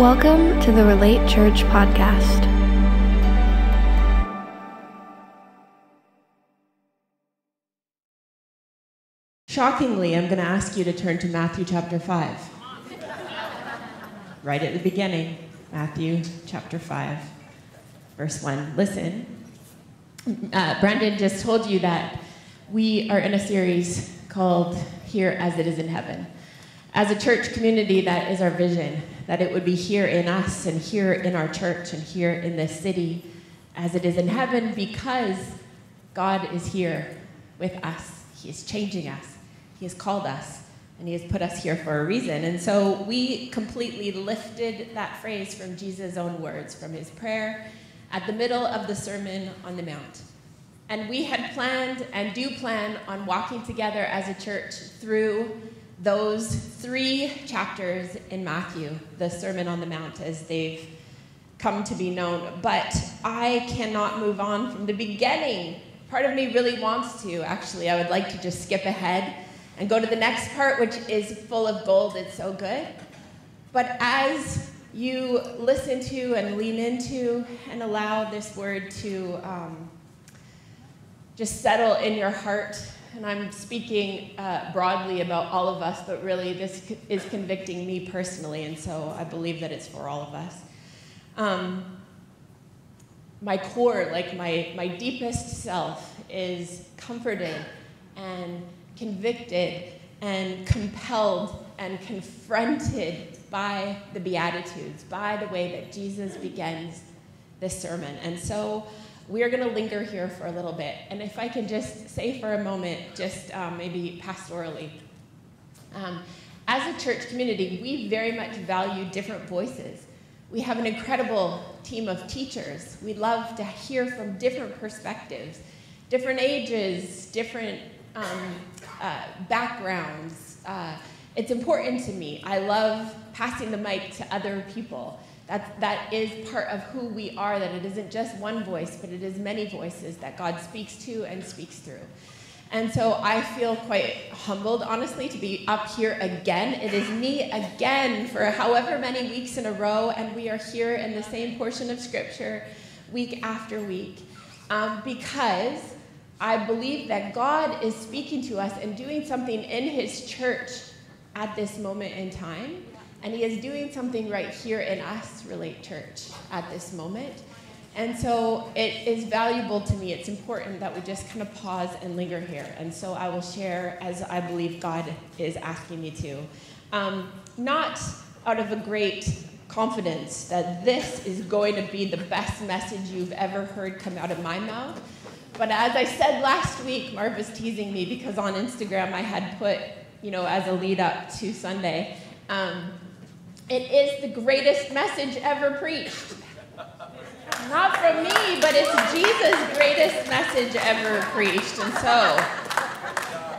Welcome to the Relate Church podcast. Shockingly, I'm going to ask you to turn to Matthew chapter 5. right at the beginning, Matthew chapter 5, verse 1. Listen, uh, Brandon just told you that we are in a series called Here as It Is in Heaven. As a church community, that is our vision that it would be here in us and here in our church and here in this city as it is in heaven because God is here with us. He is changing us. He has called us and He has put us here for a reason. And so we completely lifted that phrase from Jesus' own words, from His prayer at the middle of the Sermon on the Mount. And we had planned and do plan on walking together as a church through those three chapters in Matthew, the Sermon on the Mount, as they've come to be known. But I cannot move on from the beginning. Part of me really wants to. Actually, I would like to just skip ahead and go to the next part, which is full of gold. It's so good. But as you listen to and lean into and allow this word to um, just settle in your heart and I'm speaking uh, broadly about all of us, but really this is convicting me personally, and so I believe that it's for all of us. Um, my core, like my, my deepest self, is comforted and convicted and compelled and confronted by the Beatitudes, by the way that Jesus begins this sermon. And so we are going to linger here for a little bit. And if I can just say for a moment, just um, maybe pastorally, um, as a church community, we very much value different voices. We have an incredible team of teachers. We love to hear from different perspectives, different ages, different um, uh, backgrounds. Uh, it's important to me. I love passing the mic to other people. That, that is part of who we are, that it isn't just one voice, but it is many voices that God speaks to and speaks through. And so I feel quite humbled, honestly, to be up here again. It is me again for however many weeks in a row, and we are here in the same portion of Scripture week after week um, because I believe that God is speaking to us and doing something in His church at this moment in time. And he is doing something right here in us, Relate Church, at this moment. And so it is valuable to me. It's important that we just kind of pause and linger here. And so I will share as I believe God is asking me to. Um, not out of a great confidence that this is going to be the best message you've ever heard come out of my mouth. But as I said last week, Marv was teasing me because on Instagram I had put, you know, as a lead up to Sunday, um, it is the greatest message ever preached. Not from me, but it's Jesus' greatest message ever preached. And so,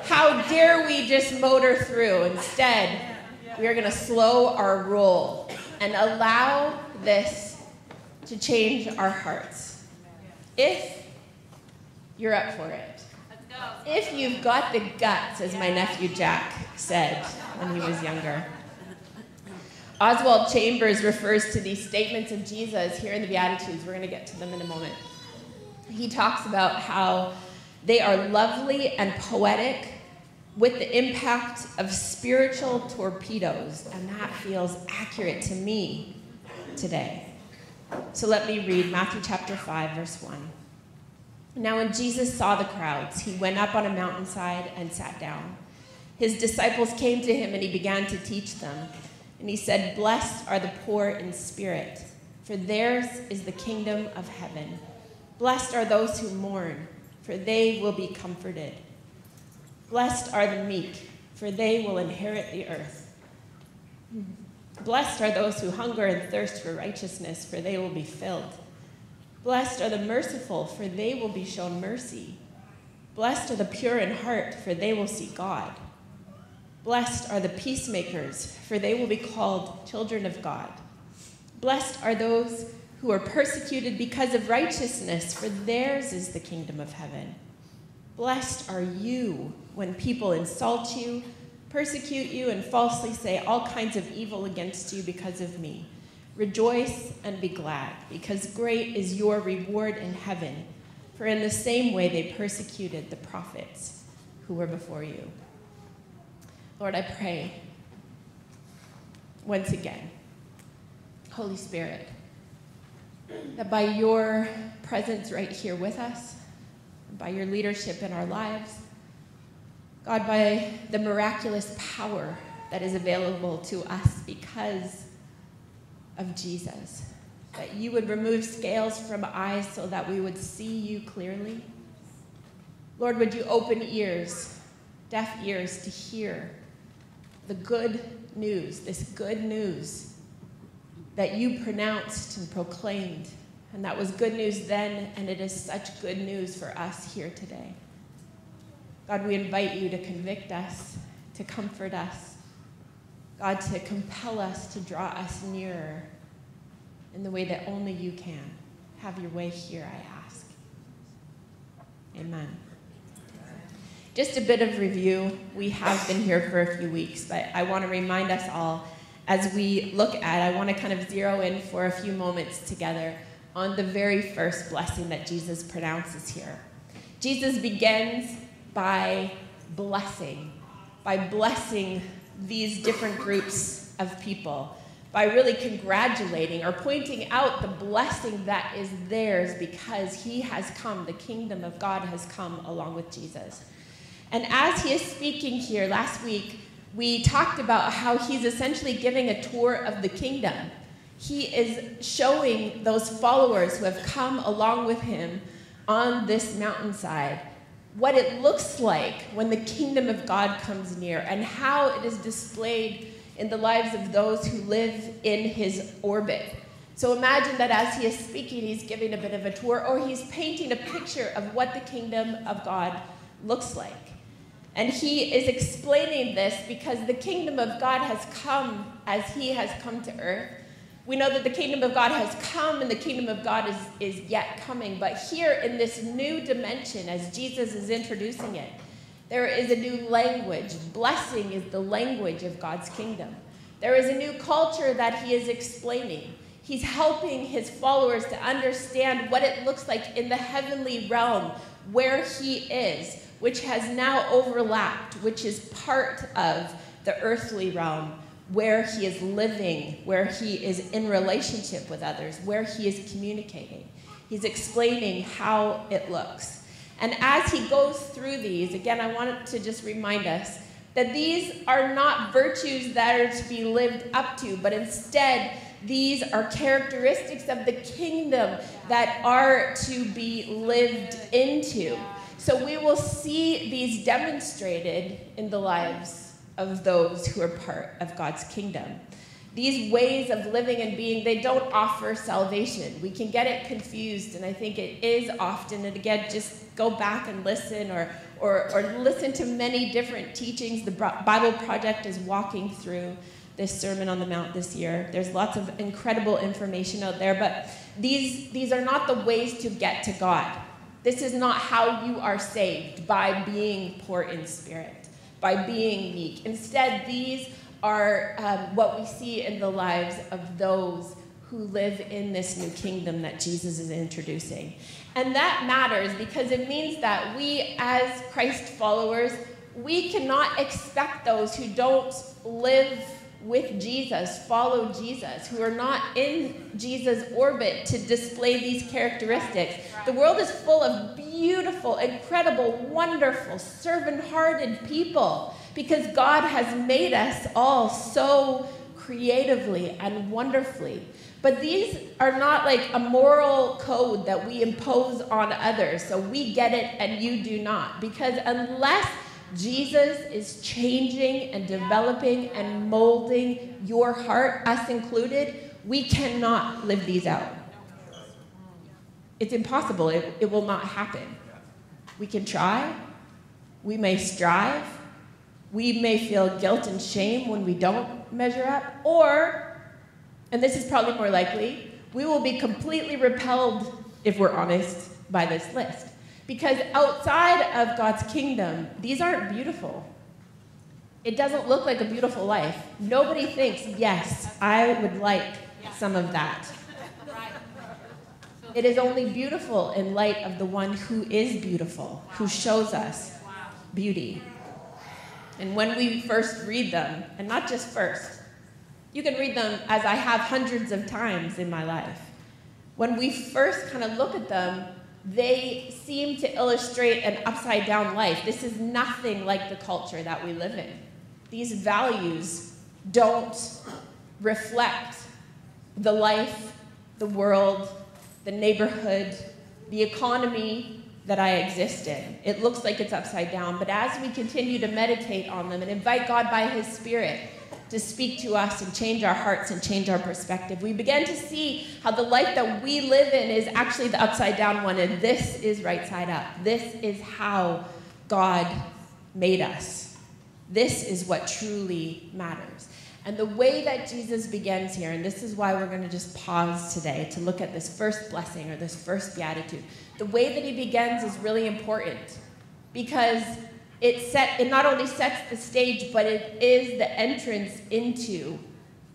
how dare we just motor through? Instead, we are going to slow our roll and allow this to change our hearts. If you're up for it. If you've got the guts, as my nephew Jack said when he was younger. Oswald Chambers refers to these statements of Jesus here in the Beatitudes. We're going to get to them in a moment. He talks about how they are lovely and poetic with the impact of spiritual torpedoes, and that feels accurate to me today. So let me read Matthew chapter 5, verse 1. Now, when Jesus saw the crowds, he went up on a mountainside and sat down. His disciples came to him, and he began to teach them. And he said, Blessed are the poor in spirit, for theirs is the kingdom of heaven. Blessed are those who mourn, for they will be comforted. Blessed are the meek, for they will inherit the earth. Blessed are those who hunger and thirst for righteousness, for they will be filled. Blessed are the merciful, for they will be shown mercy. Blessed are the pure in heart, for they will see God. Blessed are the peacemakers, for they will be called children of God. Blessed are those who are persecuted because of righteousness, for theirs is the kingdom of heaven. Blessed are you when people insult you, persecute you, and falsely say all kinds of evil against you because of me. Rejoice and be glad, because great is your reward in heaven. For in the same way they persecuted the prophets who were before you. Lord, I pray once again, Holy Spirit, that by your presence right here with us, by your leadership in our lives, God, by the miraculous power that is available to us because of Jesus, that you would remove scales from eyes so that we would see you clearly. Lord, would you open ears, deaf ears, to hear the good news, this good news that you pronounced and proclaimed. And that was good news then, and it is such good news for us here today. God, we invite you to convict us, to comfort us, God, to compel us, to draw us nearer in the way that only you can. Have your way here, I ask. Amen. Just a bit of review. We have been here for a few weeks, but I want to remind us all as we look at, I want to kind of zero in for a few moments together on the very first blessing that Jesus pronounces here. Jesus begins by blessing, by blessing these different groups of people, by really congratulating or pointing out the blessing that is theirs because he has come, the kingdom of God has come along with Jesus. And as he is speaking here, last week, we talked about how he's essentially giving a tour of the kingdom. He is showing those followers who have come along with him on this mountainside what it looks like when the kingdom of God comes near and how it is displayed in the lives of those who live in his orbit. So imagine that as he is speaking, he's giving a bit of a tour or he's painting a picture of what the kingdom of God looks like. And he is explaining this because the kingdom of God has come as he has come to earth. We know that the kingdom of God has come and the kingdom of God is, is yet coming. But here in this new dimension, as Jesus is introducing it, there is a new language. Blessing is the language of God's kingdom. There is a new culture that he is explaining. He's helping his followers to understand what it looks like in the heavenly realm where he is which has now overlapped, which is part of the earthly realm where he is living, where he is in relationship with others, where he is communicating. He's explaining how it looks. And as he goes through these, again, I wanted to just remind us that these are not virtues that are to be lived up to, but instead, these are characteristics of the kingdom that are to be lived into. So we will see these demonstrated in the lives of those who are part of God's kingdom. These ways of living and being, they don't offer salvation. We can get it confused, and I think it is often. And again, just go back and listen or, or, or listen to many different teachings. The Bible Project is walking through this Sermon on the Mount this year. There's lots of incredible information out there, but these, these are not the ways to get to God. This is not how you are saved by being poor in spirit, by being meek. Instead, these are um, what we see in the lives of those who live in this new kingdom that Jesus is introducing. And that matters because it means that we, as Christ followers, we cannot expect those who don't live with Jesus, follow Jesus, who are not in Jesus' orbit to display these characteristics. The world is full of beautiful, incredible, wonderful, servant hearted people because God has made us all so creatively and wonderfully. But these are not like a moral code that we impose on others, so we get it and you do not. Because unless Jesus is changing and developing and molding your heart, us included. We cannot live these out. It's impossible. It, it will not happen. We can try. We may strive. We may feel guilt and shame when we don't measure up. Or, and this is probably more likely, we will be completely repelled, if we're honest, by this list. Because outside of God's kingdom, these aren't beautiful. It doesn't look like a beautiful life. Nobody thinks, yes, I would like some of that. It is only beautiful in light of the one who is beautiful, who shows us beauty. And when we first read them, and not just first, you can read them as I have hundreds of times in my life. When we first kind of look at them, they seem to illustrate an upside down life. This is nothing like the culture that we live in. These values don't reflect the life, the world, the neighborhood, the economy that I exist in. It looks like it's upside down, but as we continue to meditate on them and invite God by His Spirit to speak to us and change our hearts and change our perspective, we begin to see how the life that we live in is actually the upside down one, and this is right side up. This is how God made us. This is what truly matters. And the way that Jesus begins here, and this is why we're going to just pause today to look at this first blessing or this first beatitude. The way that he begins is really important because it set it not only sets the stage, but it is the entrance into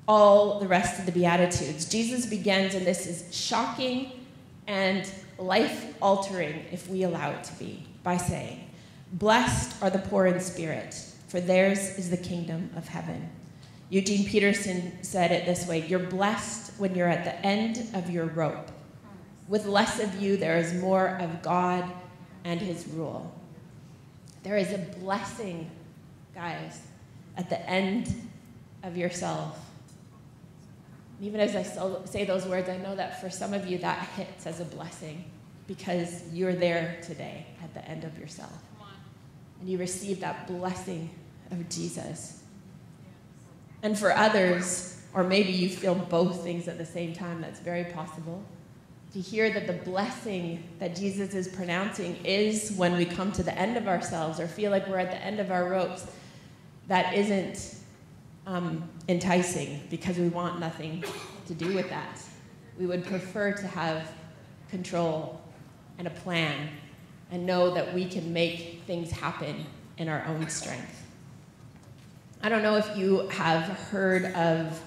all the rest of the beatitudes. Jesus begins, and this is shocking and life altering if we allow it to be, by saying, "Blessed are the poor in spirit, for theirs is the kingdom of heaven." Eugene Peterson said it this way You're blessed when you're at the end of your rope. With less of you, there is more of God and His rule. There is a blessing, guys, at the end of yourself. Even as I say those words, I know that for some of you that hits as a blessing because you're there today at the end of yourself. And you receive that blessing of Jesus. And for others, or maybe you feel both things at the same time, that's very possible. To hear that the blessing that Jesus is pronouncing is when we come to the end of ourselves or feel like we're at the end of our ropes, that isn't um, enticing because we want nothing to do with that. We would prefer to have control and a plan and know that we can make things happen in our own strength. I don't know if you have heard of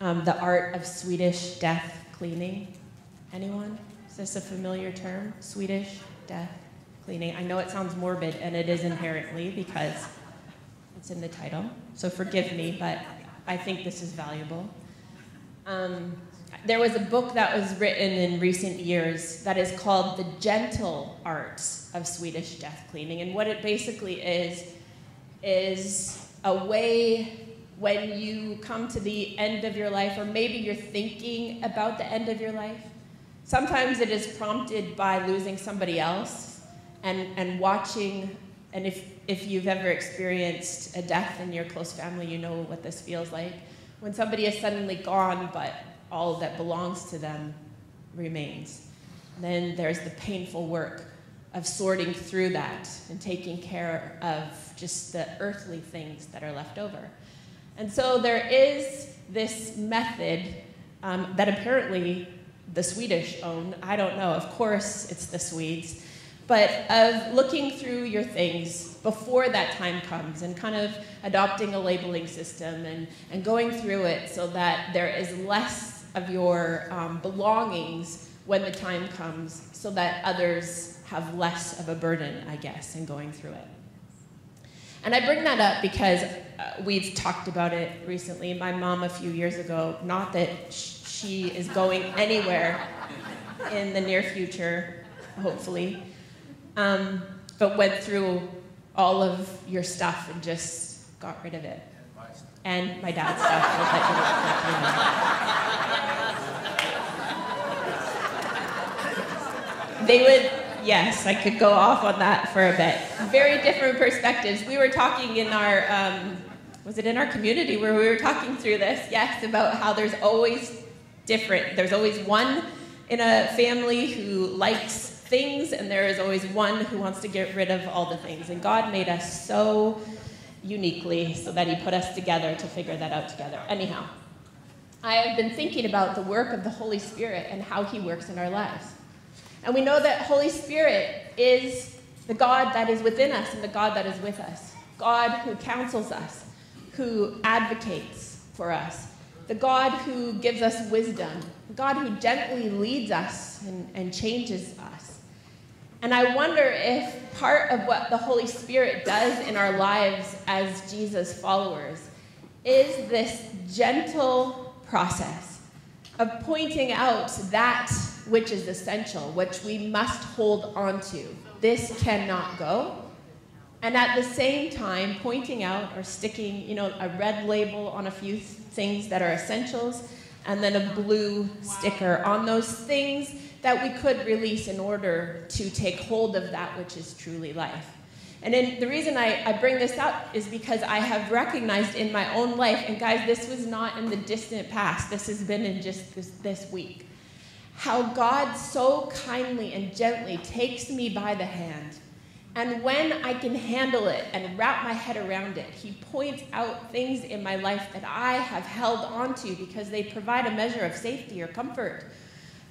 um, the art of Swedish death cleaning. Anyone? Is this a familiar term? Swedish death cleaning. I know it sounds morbid, and it is inherently because it's in the title. So forgive me, but I think this is valuable. Um, there was a book that was written in recent years that is called The Gentle Arts of Swedish Death Cleaning. And what it basically is, is a way when you come to the end of your life, or maybe you're thinking about the end of your life. Sometimes it is prompted by losing somebody else and, and watching, and if, if you've ever experienced a death in your close family, you know what this feels like. When somebody is suddenly gone, but all that belongs to them remains. Then there's the painful work of sorting through that and taking care of just the earthly things that are left over. And so there is this method um, that apparently the Swedish own. I don't know, of course it's the Swedes. But of looking through your things before that time comes and kind of adopting a labeling system and, and going through it so that there is less of your um, belongings when the time comes so that others have less of a burden, I guess, in going through it. And I bring that up because uh, we've talked about it recently. My mom, a few years ago, not that she is going anywhere in the near future, hopefully, um, but went through all of your stuff and just got rid of it. And my dad's stuff. they would yes, I could go off on that for a bit. Very different perspectives. We were talking in our, um, was it in our community where we were talking through this? Yes, about how there's always different. There's always one in a family who likes things, and there is always one who wants to get rid of all the things. And God made us so uniquely so that He put us together to figure that out together. Anyhow, I have been thinking about the work of the Holy Spirit and how He works in our lives. And we know that Holy Spirit is the God that is within us and the God that is with us. God who counsels us, who advocates for us, the God who gives us wisdom, the God who gently leads us and, and changes us. And I wonder if part of what the Holy Spirit does in our lives as Jesus followers is this gentle process of pointing out that which is essential, which we must hold on to. This cannot go. And at the same time, pointing out or sticking, you know, a red label on a few things that are essentials, and then a blue sticker on those things that we could release in order to take hold of that which is truly life. And in, the reason I, I bring this up is because I have recognized in my own life, and guys, this was not in the distant past, this has been in just this, this week, how God so kindly and gently takes me by the hand and when I can handle it and wrap my head around it, he points out things in my life that I have held onto because they provide a measure of safety or comfort.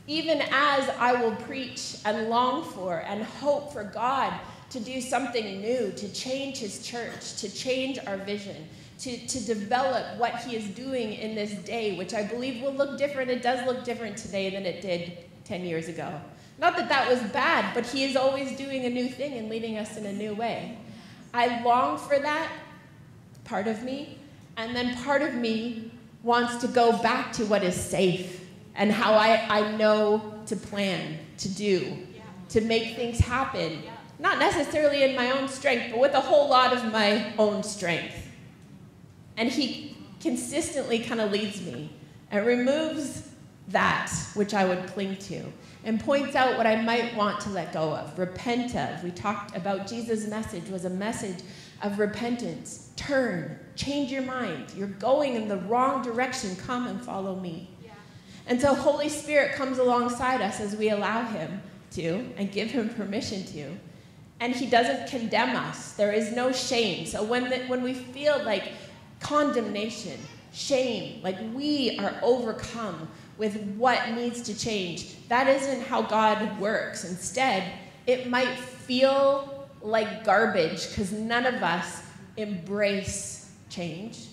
Even as I will preach and long for and hope for God to do something new, to change his church, to change our vision, to, to develop what he is doing in this day, which I believe will look different. It does look different today than it did 10 years ago. Not that that was bad, but He is always doing a new thing and leading us in a new way. I long for that, part of me, and then part of me wants to go back to what is safe and how I, I know to plan, to do, to make things happen. Not necessarily in my own strength, but with a whole lot of my own strength. And He consistently kind of leads me and removes that which I would cling to and points out what I might want to let go of, repent of. We talked about Jesus' message was a message of repentance. Turn, change your mind. You're going in the wrong direction. Come and follow me. Yeah. And so Holy Spirit comes alongside us as we allow him to and give him permission to. And he doesn't condemn us. There is no shame. So when, the, when we feel like condemnation, shame, like we are overcome with what needs to change. That isn't how God works. Instead, it might feel like garbage because none of us embrace change.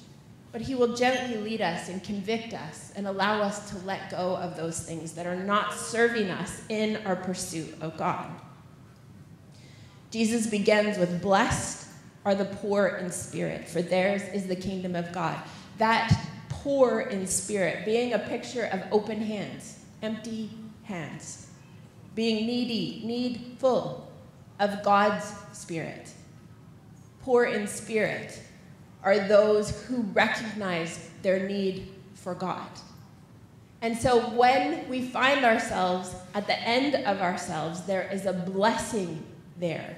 But He will gently lead us and convict us and allow us to let go of those things that are not serving us in our pursuit of God. Jesus begins with Blessed are the poor in spirit, for theirs is the kingdom of God. That poor in spirit, being a picture of open hands, empty hands, being needy, needful of God's spirit. Poor in spirit are those who recognize their need for God. And so when we find ourselves at the end of ourselves, there is a blessing there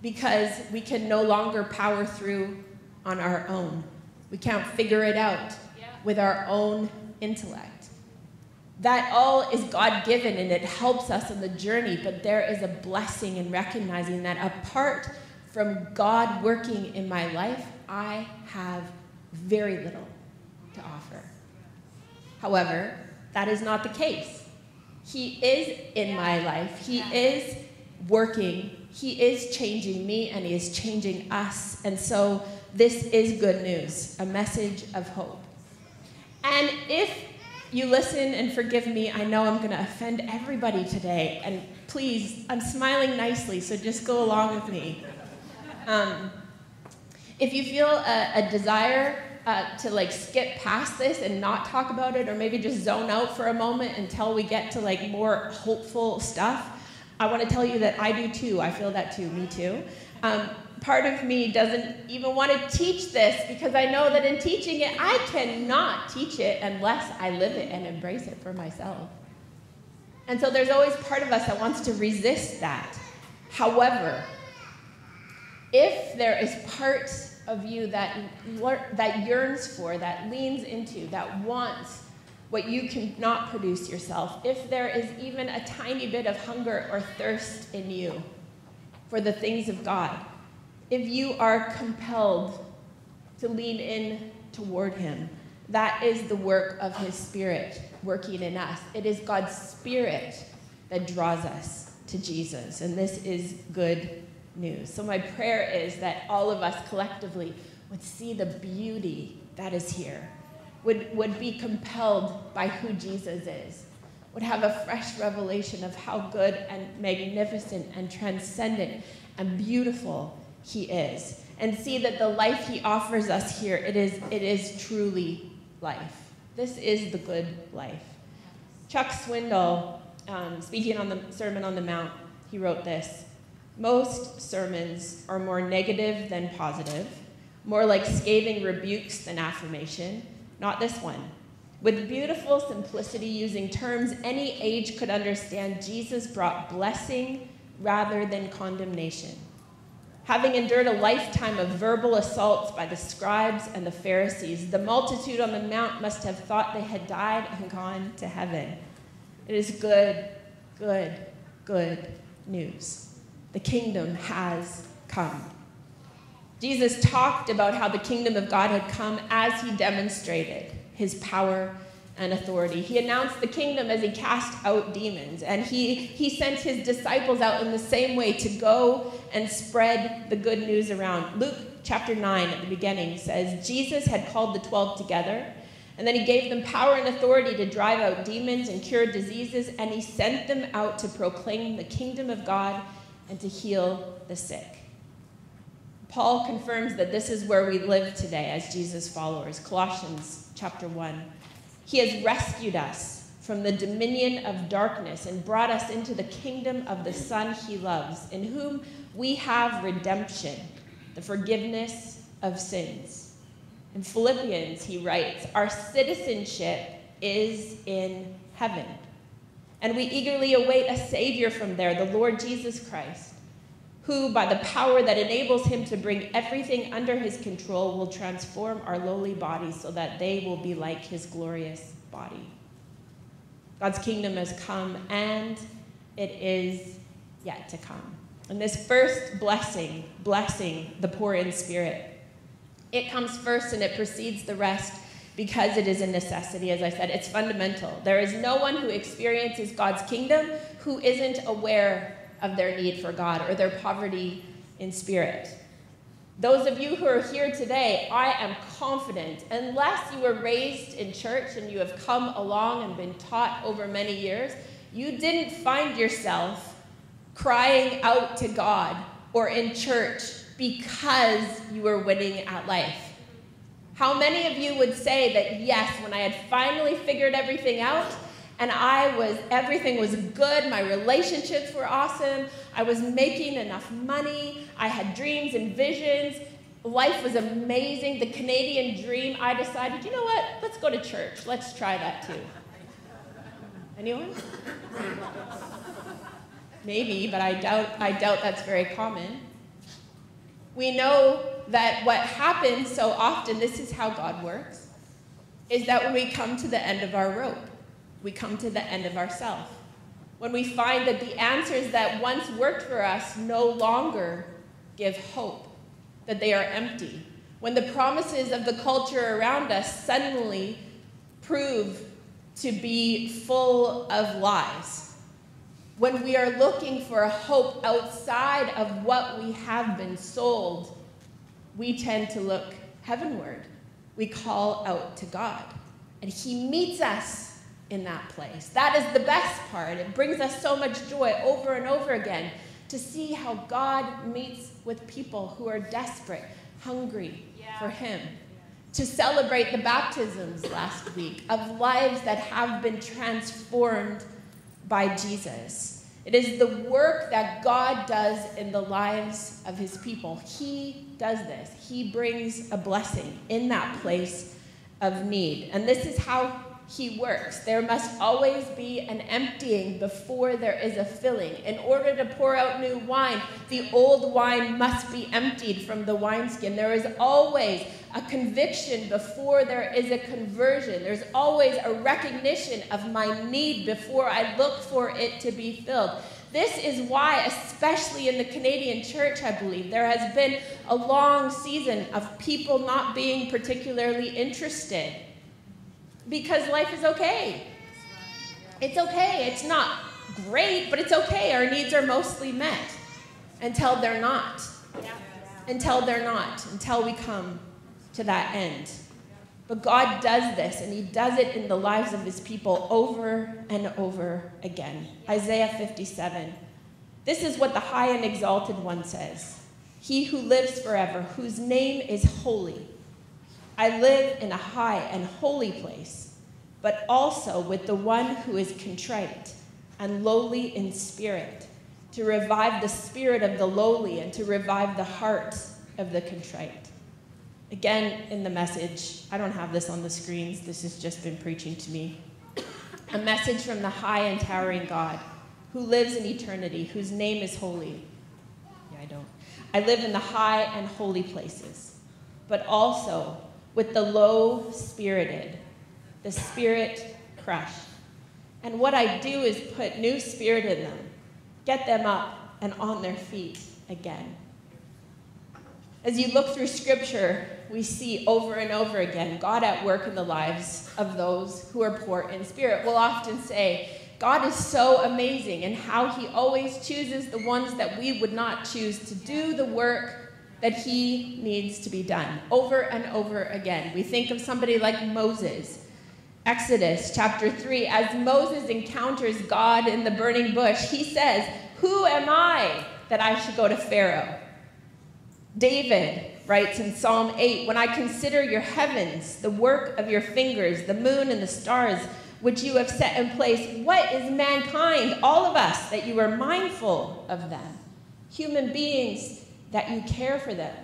because we can no longer power through on our own. We can't figure it out with our own intellect. That all is God given and it helps us in the journey, but there is a blessing in recognizing that apart from God working in my life, I have very little to offer. However, that is not the case. He is in my life, He is working, He is changing me, and He is changing us. And so, this is good news, a message of hope. And if you listen and forgive me, I know I'm going to offend everybody today. And please, I'm smiling nicely, so just go along with me. Um, if you feel a, a desire uh, to like skip past this and not talk about it, or maybe just zone out for a moment until we get to like more hopeful stuff, I want to tell you that I do too. I feel that too. Me too. Um, part of me doesn't even want to teach this because I know that in teaching it, I cannot teach it unless I live it and embrace it for myself. And so there's always part of us that wants to resist that. However, if there is part of you that, that yearns for, that leans into, that wants what you cannot produce yourself, if there is even a tiny bit of hunger or thirst in you for the things of God, if you are compelled to lean in toward Him, that is the work of His Spirit working in us. It is God's Spirit that draws us to Jesus, and this is good news. So, my prayer is that all of us collectively would see the beauty that is here, would, would be compelled by who Jesus is, would have a fresh revelation of how good and magnificent and transcendent and beautiful he is, and see that the life he offers us here, it is, it is truly life. This is the good life. Chuck Swindoll, um, speaking on the Sermon on the Mount, he wrote this Most sermons are more negative than positive, more like scathing rebukes than affirmation. Not this one. With beautiful simplicity, using terms any age could understand, Jesus brought blessing rather than condemnation. Having endured a lifetime of verbal assaults by the scribes and the Pharisees, the multitude on the mount must have thought they had died and gone to heaven. It is good, good, good news. The kingdom has come. Jesus talked about how the kingdom of God had come as he demonstrated his power and authority. He announced the kingdom as he cast out demons, and he, he sent his disciples out in the same way to go and spread the good news around. Luke chapter 9 at the beginning says Jesus had called the 12 together, and then he gave them power and authority to drive out demons and cure diseases, and he sent them out to proclaim the kingdom of God and to heal the sick. Paul confirms that this is where we live today as Jesus followers. Colossians chapter 1. He has rescued us from the dominion of darkness and brought us into the kingdom of the Son he loves, in whom we have redemption, the forgiveness of sins. In Philippians, he writes, Our citizenship is in heaven, and we eagerly await a Savior from there, the Lord Jesus Christ who, by the power that enables him to bring everything under his control, will transform our lowly bodies so that they will be like his glorious body. God's kingdom has come and it is yet to come. And this first blessing, blessing the poor in spirit, it comes first and it precedes the rest because it is a necessity, as I said. It's fundamental. There is no one who experiences God's kingdom who isn't aware of their need for God or their poverty in spirit. Those of you who are here today, I am confident, unless you were raised in church and you have come along and been taught over many years, you didn't find yourself crying out to God or in church because you were winning at life. How many of you would say that, yes, when I had finally figured everything out, and I was, everything was good. My relationships were awesome. I was making enough money. I had dreams and visions. Life was amazing. The Canadian dream, I decided, you know what? Let's go to church. Let's try that too. Anyone? Maybe, but I doubt, I doubt that's very common. We know that what happens so often, this is how God works, is that when we come to the end of our rope, we come to the end of ourselves. When we find that the answers that once worked for us no longer give hope, that they are empty. When the promises of the culture around us suddenly prove to be full of lies. When we are looking for a hope outside of what we have been sold, we tend to look heavenward. We call out to God, and He meets us in that place. That is the best part. It brings us so much joy over and over again to see how God meets with people who are desperate, hungry yeah. for Him. To celebrate the baptisms last week of lives that have been transformed by Jesus. It is the work that God does in the lives of His people. He does this, He brings a blessing in that place of need. And this is how he works. There must always be an emptying before there is a filling. In order to pour out new wine, the old wine must be emptied from the wineskin. There is always a conviction before there is a conversion. There's always a recognition of my need before I look for it to be filled. This is why, especially in the Canadian church, I believe, there has been a long season of people not being particularly interested because life is okay. It's okay. It's not great, but it's okay. Our needs are mostly met until they're not. Until they're not. Until we come to that end. But God does this, and He does it in the lives of His people over and over again. Isaiah 57. This is what the high and exalted one says He who lives forever, whose name is holy. I live in a high and holy place, but also with the one who is contrite and lowly in spirit, to revive the spirit of the lowly and to revive the heart of the contrite. Again, in the message, I don't have this on the screens, this has just been preaching to me. A message from the high and towering God who lives in eternity, whose name is holy. Yeah, I don't. I live in the high and holy places, but also with the low spirited, the spirit crushed. And what I do is put new spirit in them, get them up and on their feet again. As you look through scripture, we see over and over again God at work in the lives of those who are poor in spirit. We'll often say, God is so amazing and how he always chooses the ones that we would not choose to do the work that he needs to be done over and over again. We think of somebody like Moses. Exodus chapter 3, as Moses encounters God in the burning bush, he says, Who am I that I should go to Pharaoh? David writes in Psalm 8 When I consider your heavens, the work of your fingers, the moon and the stars, which you have set in place, what is mankind, all of us, that you are mindful of them? Human beings, that you care for them.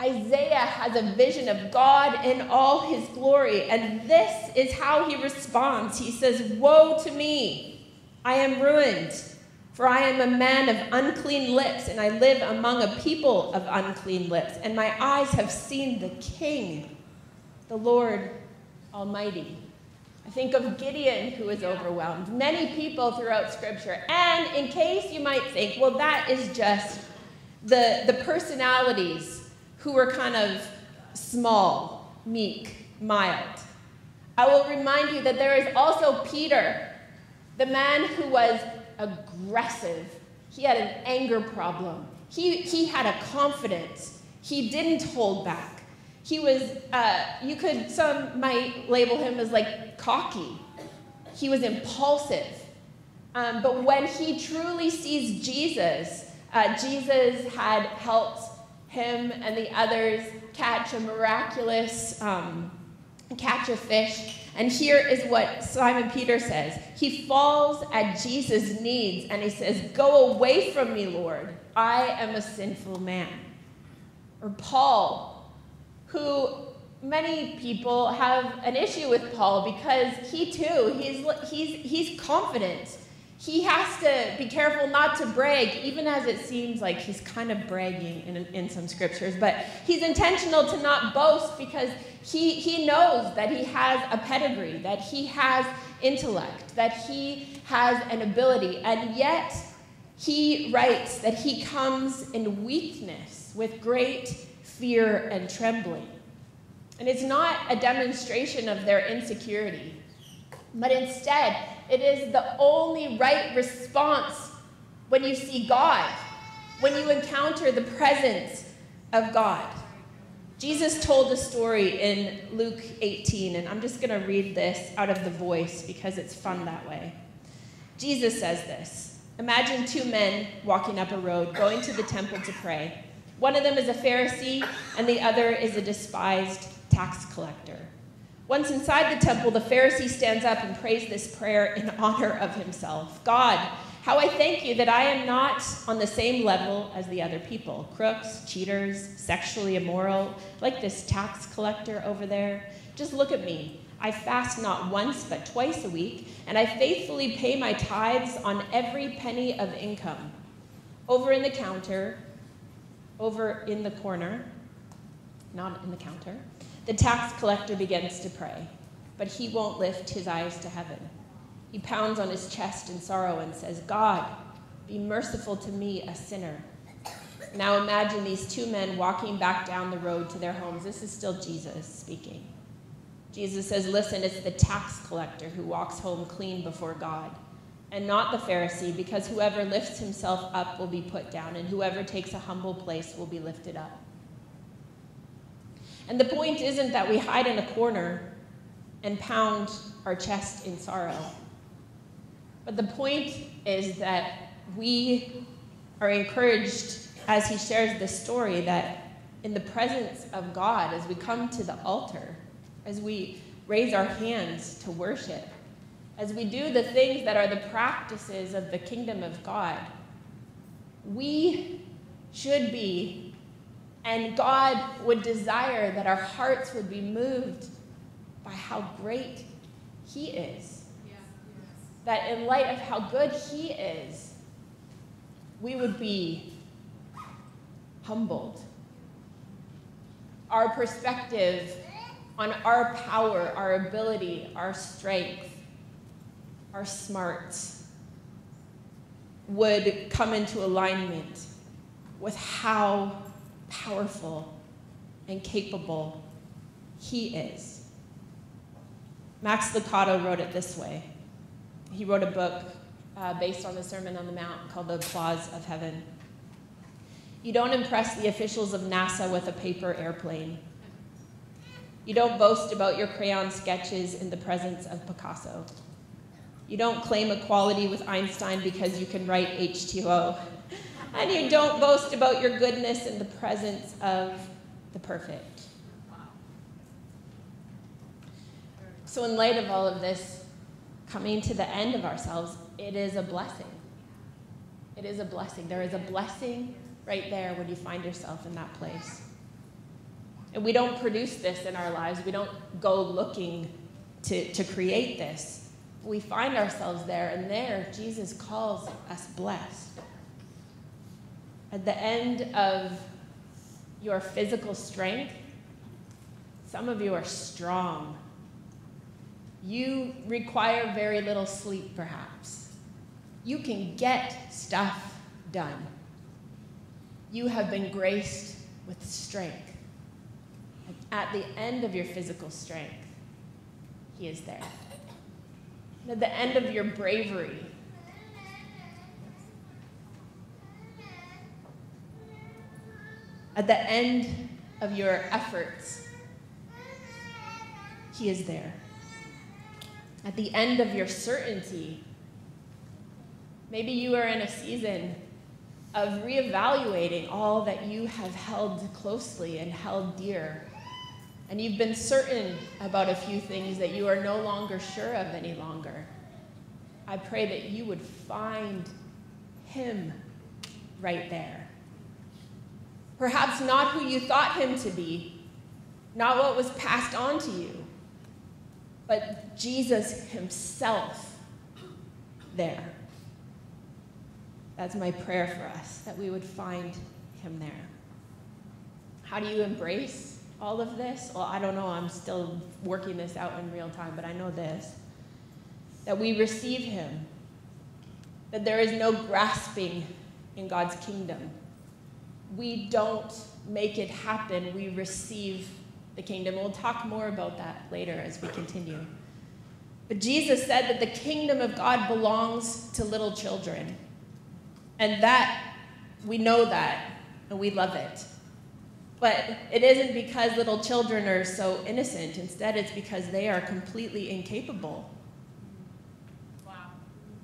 Isaiah has a vision of God in all his glory, and this is how he responds. He says, Woe to me! I am ruined for I am a man of unclean lips, and I live among a people of unclean lips, and my eyes have seen the King, the Lord Almighty. I think of Gideon, who is overwhelmed. Many people throughout Scripture. And in case you might think, well, that is just the, the personalities who were kind of small, meek, mild. I will remind you that there is also Peter, the man who was aggressive. He had an anger problem. He, he had a confidence. He didn't hold back. He was, uh, you could, some might label him as like cocky. He was impulsive. Um, but when he truly sees Jesus, uh, Jesus had helped him and the others catch a miraculous um, catch a fish and here is what Simon Peter says He falls at Jesus' knees and he says, Go away from me, Lord. I am a sinful man. Or Paul, who many people have an issue with Paul because he too, he's, he's, he's confident he has to be careful not to brag, even as it seems like he's kind of bragging in, in some scriptures. But he's intentional to not boast because he, he knows that he has a pedigree, that he has intellect, that he has an ability. And yet, he writes that he comes in weakness with great fear and trembling. And it's not a demonstration of their insecurity, but instead, it is the only right response when you see God, when you encounter the presence of God. Jesus told a story in Luke 18, and I'm just going to read this out of the voice because it's fun that way. Jesus says this Imagine two men walking up a road, going to the temple to pray. One of them is a Pharisee, and the other is a despised tax collector. Once inside the temple, the Pharisee stands up and prays this prayer in honor of himself God, how I thank you that I am not on the same level as the other people crooks, cheaters, sexually immoral, like this tax collector over there. Just look at me. I fast not once, but twice a week, and I faithfully pay my tithes on every penny of income. Over in the counter, over in the corner, not in the counter, the tax collector begins to pray, but he won't lift his eyes to heaven. He pounds on his chest in sorrow and says, God, be merciful to me, a sinner. Now imagine these two men walking back down the road to their homes. This is still Jesus speaking. Jesus says, Listen, it's the tax collector who walks home clean before God, and not the Pharisee, because whoever lifts himself up will be put down, and whoever takes a humble place will be lifted up. And the point isn't that we hide in a corner and pound our chest in sorrow. But the point is that we are encouraged as he shares this story that in the presence of God, as we come to the altar, as we raise our hands to worship, as we do the things that are the practices of the kingdom of God, we should be, and God would desire that our hearts would be moved by how great He is. That in light of how good He is, we would be humbled. Our perspective on our power, our ability, our strength, our smarts would come into alignment with how powerful and capable he is. Max Lucado wrote it this way. He wrote a book uh, based on the Sermon on the Mount called The Applause of Heaven. You don't impress the officials of NASA with a paper airplane. You don't boast about your crayon sketches in the presence of Picasso. You don't claim equality with Einstein because you can write H2O. And you don't boast about your goodness in the presence of the perfect. So, in light of all of this, coming to the end of ourselves, it is a blessing. It is a blessing. There is a blessing right there when you find yourself in that place. And we don't produce this in our lives, we don't go looking to, to create this. We find ourselves there, and there, Jesus calls us blessed. At the end of your physical strength, some of you are strong. You require very little sleep, perhaps. You can get stuff done. You have been graced with strength. And at the end of your physical strength, He is there. And at the end of your bravery, at the end of your efforts, He is there. At the end of your certainty, maybe you are in a season of reevaluating all that you have held closely and held dear. And you've been certain about a few things that you are no longer sure of any longer. I pray that you would find Him right there. Perhaps not who you thought Him to be, not what was passed on to you, but Jesus Himself there. That's my prayer for us, that we would find him there. How do you embrace all of this? Well, I don't know. I'm still working this out in real time, but I know this that we receive him, that there is no grasping in God's kingdom. We don't make it happen, we receive the kingdom. We'll talk more about that later as we continue. But Jesus said that the kingdom of God belongs to little children. And that, we know that, and we love it. But it isn't because little children are so innocent. Instead, it's because they are completely incapable. Wow.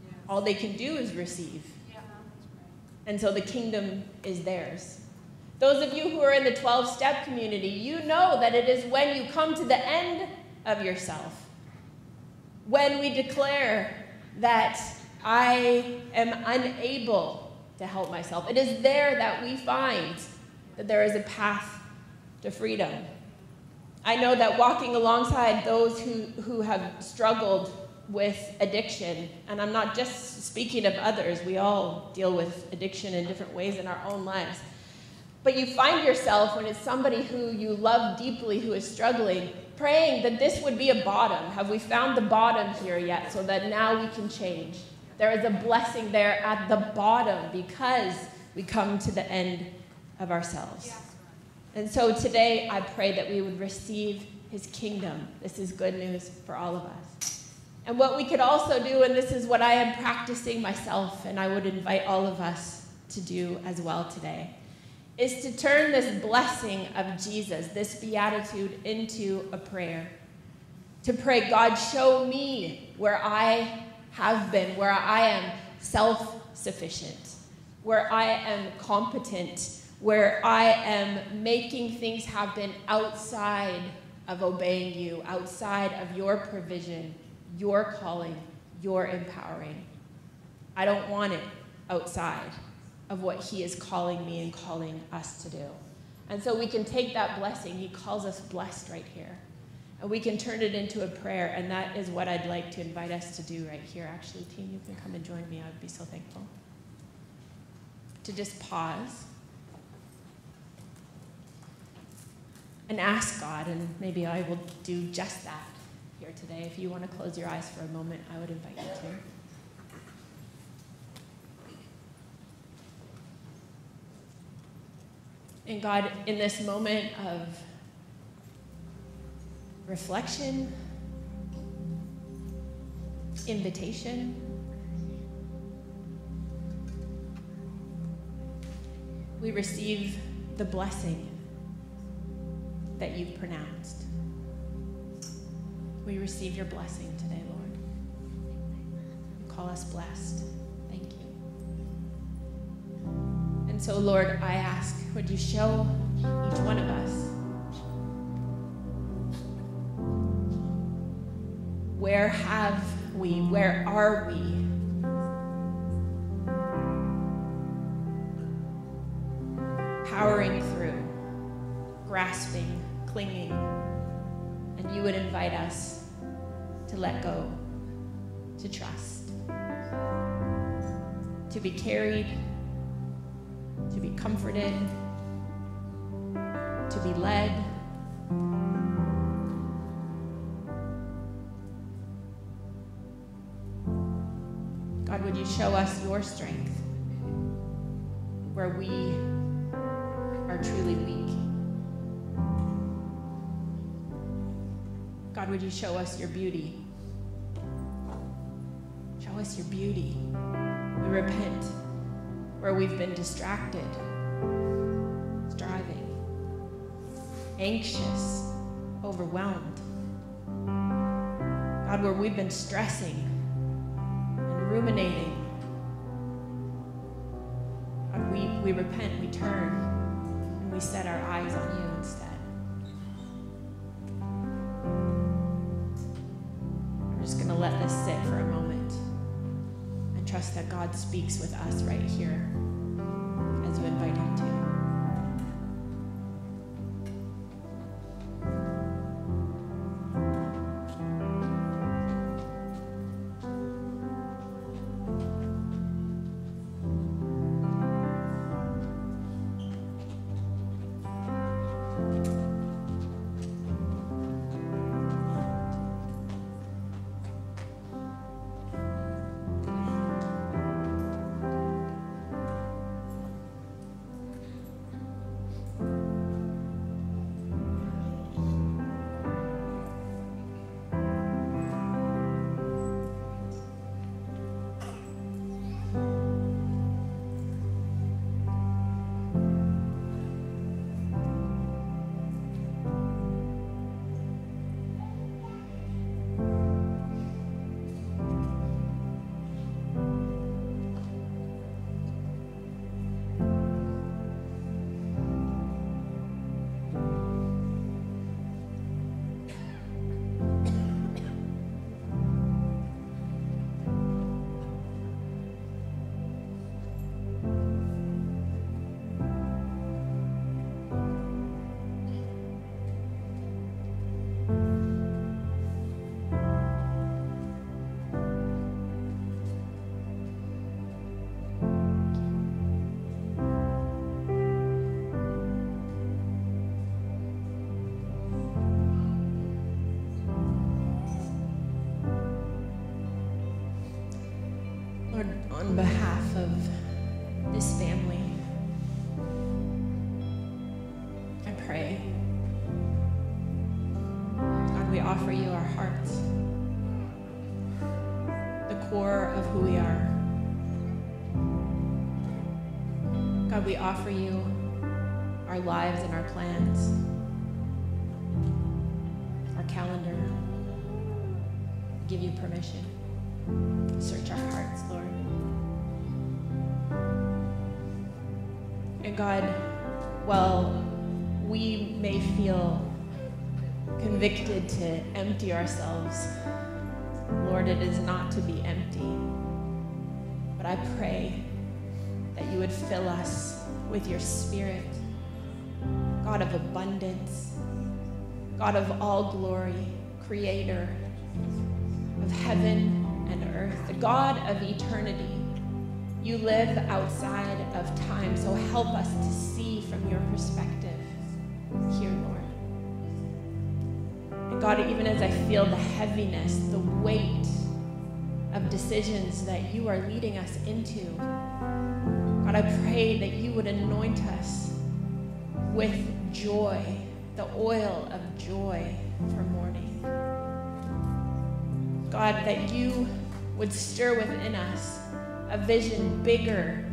Yes. All they can do is receive. And so the kingdom is theirs. Those of you who are in the 12 step community, you know that it is when you come to the end of yourself, when we declare that I am unable to help myself. It is there that we find that there is a path to freedom. I know that walking alongside those who, who have struggled with addiction, and I'm not just speaking of others, we all deal with addiction in different ways in our own lives. But you find yourself when it's somebody who you love deeply who is struggling, praying that this would be a bottom. Have we found the bottom here yet so that now we can change? There is a blessing there at the bottom because we come to the end of ourselves. And so today, I pray that we would receive his kingdom. This is good news for all of us. And what we could also do, and this is what I am practicing myself, and I would invite all of us to do as well today, is to turn this blessing of Jesus, this beatitude, into a prayer. To pray, God, show me where I have been, where I am self sufficient, where I am competent, where I am making things happen outside of obeying you, outside of your provision, your calling, your empowering. I don't want it outside of what He is calling me and calling us to do. And so we can take that blessing. He calls us blessed right here. And we can turn it into a prayer. And that is what I'd like to invite us to do right here. Actually, team, you can come and join me. I would be so thankful. To just pause and ask God, and maybe I will do just that today. If you want to close your eyes for a moment, I would invite you to. And God, in this moment of reflection, invitation, we receive the blessing that you've pronounced. We receive your blessing today, Lord. You call us blessed. Thank you. And so, Lord, I ask, would you show each one of us where have we, where are we? Powering through, grasping, clinging, you would invite us to let go, to trust, to be carried, to be comforted, to be led. God, would you show us your strength where we are truly weak? God, would you show us your beauty? Show us your beauty. We repent where we've been distracted, striving, anxious, overwhelmed. God, where we've been stressing and ruminating. God, we, we repent, we turn, and we set our eyes on you instead. That God speaks with us right here we offer you our lives and our plans, our calendar. Give you permission. Search our hearts, Lord. And God, while we may feel convicted to empty ourselves, Lord, it is not to be empty. But I pray that you would fill us with your spirit, God of abundance, God of all glory, creator of heaven and earth, the God of eternity. You live outside of time, so help us to see from your perspective here, Lord. And God, even as I feel the heaviness, the weight of decisions that you are leading us into, God, I pray that you would anoint us with joy, the oil of joy for mourning. God, that you would stir within us a vision bigger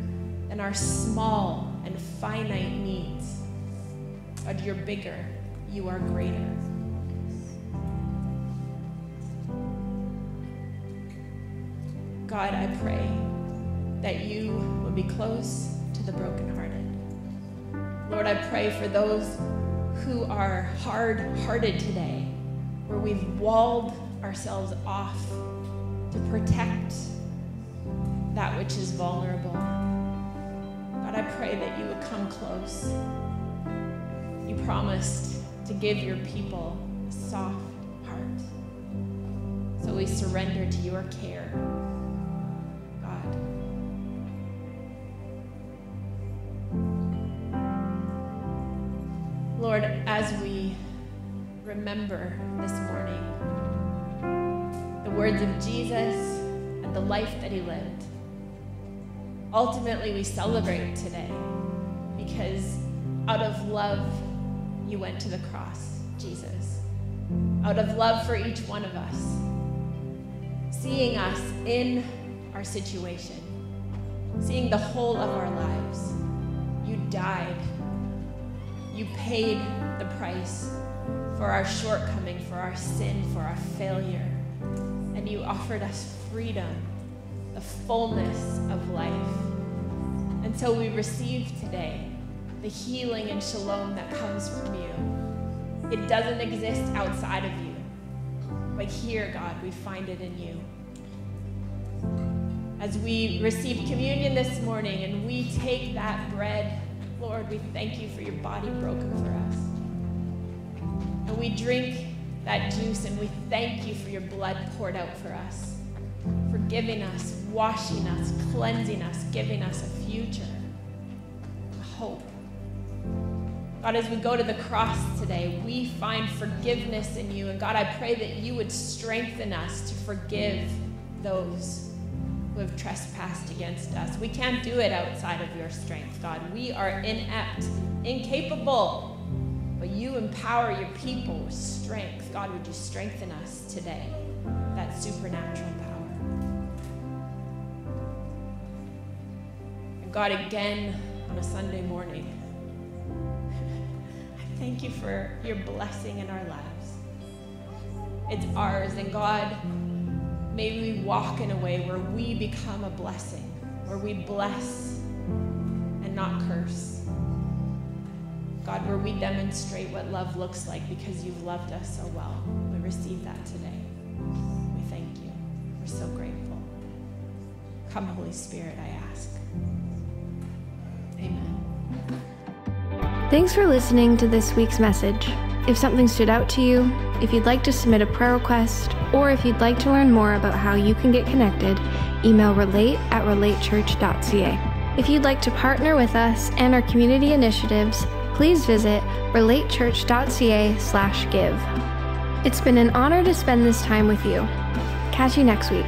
than our small and finite needs. God, you're bigger, you are greater. God, I pray would be close to the brokenhearted. Lord, I pray for those who are hard hearted today, where we've walled ourselves off to protect that which is vulnerable. God, I pray that you would come close. You promised to give your people a soft heart. So we surrender to your care, as we remember this morning the words of Jesus and the life that he lived, ultimately we celebrate today because out of love, you went to the cross, Jesus. Out of love for each one of us, seeing us in our situation, seeing the whole of our lives, you died. You paid the price for our shortcoming, for our sin, for our failure. And you offered us freedom, the fullness of life. And so we receive today the healing and shalom that comes from you. It doesn't exist outside of you. But here, God, we find it in you. As we receive communion this morning and we take that bread, Lord, we thank you for your body broken for us. And we drink that juice and we thank you for your blood poured out for us, forgiving us, washing us, cleansing us, giving us a future, a hope. God, as we go to the cross today, we find forgiveness in you. And God, I pray that you would strengthen us to forgive those who have trespassed against us. We can't do it outside of your strength, God. We are inept, incapable. But you empower your people with strength. God, would you strengthen us today? That supernatural power. And God, again on a Sunday morning, I thank you for your blessing in our lives. It's ours. And God, may we walk in a way where we become a blessing, where we bless and not curse. God, where we demonstrate what love looks like because you've loved us so well. We receive that today. We thank you. We're so grateful. Come, Holy Spirit, I ask. Amen. Thanks for listening to this week's message. If something stood out to you, if you'd like to submit a prayer request, or if you'd like to learn more about how you can get connected, email relate at relatechurch.ca. If you'd like to partner with us and our community initiatives, please visit relatechurch.ca/give. It's been an honor to spend this time with you. Catch you next week.